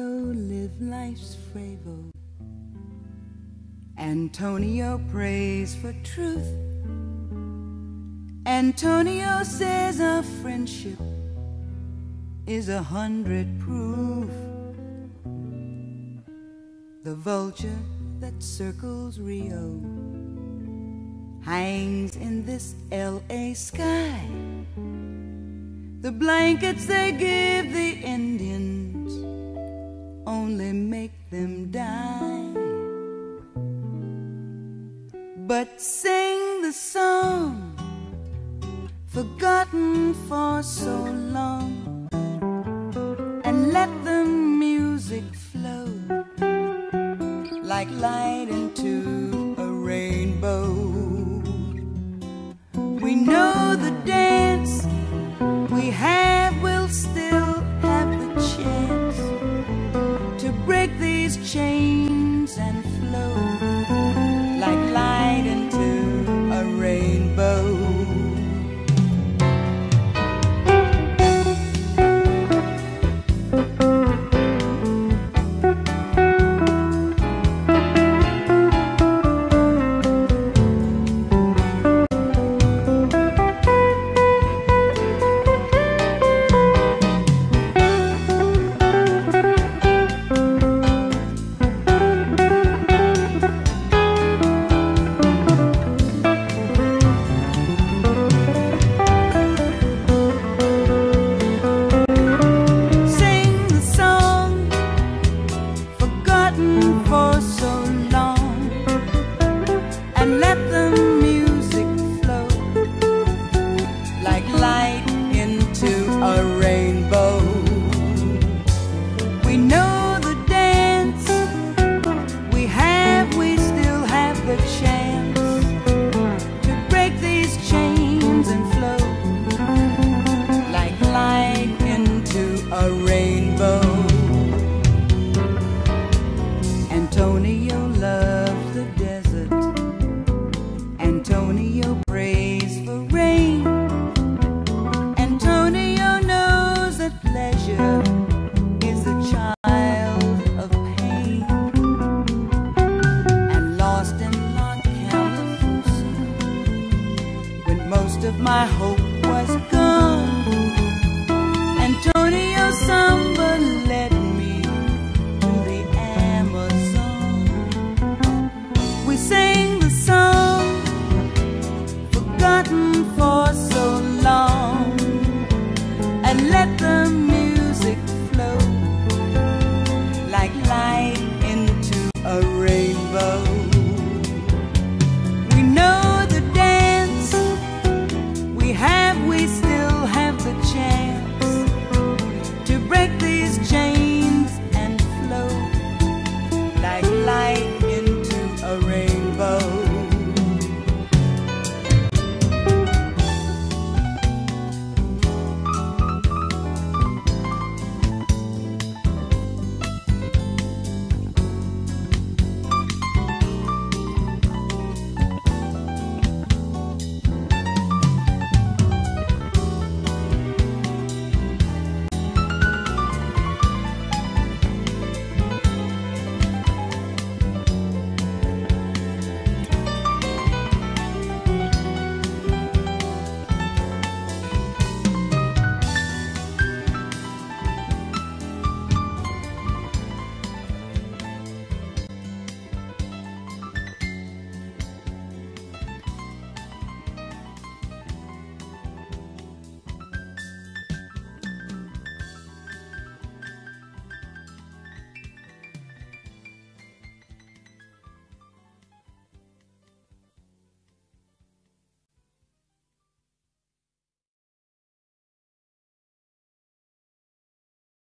Antonio lived life's fable. Antonio prays for truth. Antonio says a friendship is a hundred proof. The vulture that circles Rio hangs in this LA sky. The blankets they give the Indians only make them die. But sing the song forgotten for so long and let the music flow like light into a rainbow. We know the dance we have my hope was gone. Antonio Samba